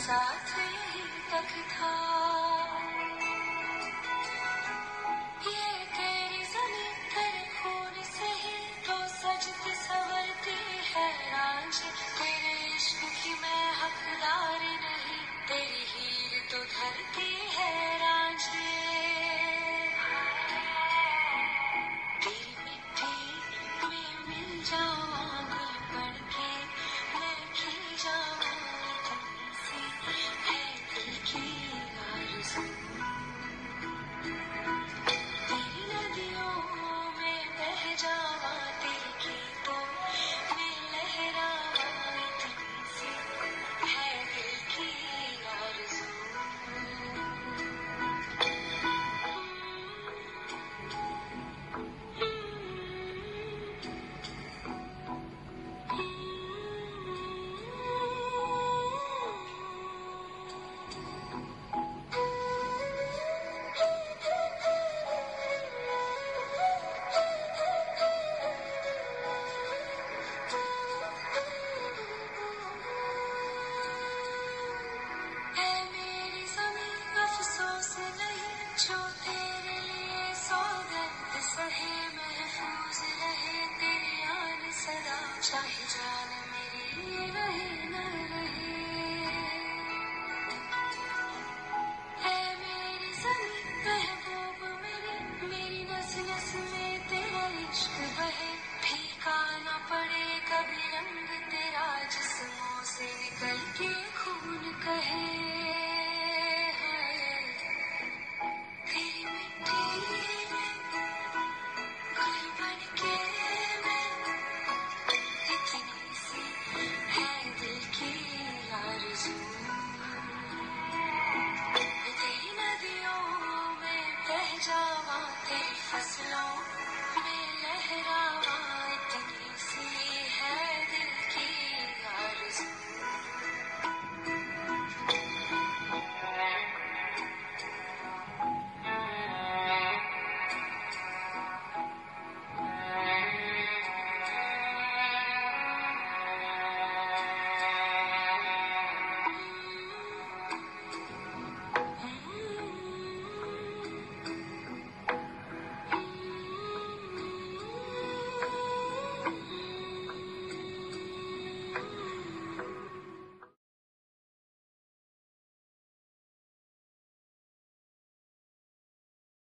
साथ ही तक था